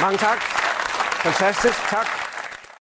Mange tak. Fantastisk. Tak.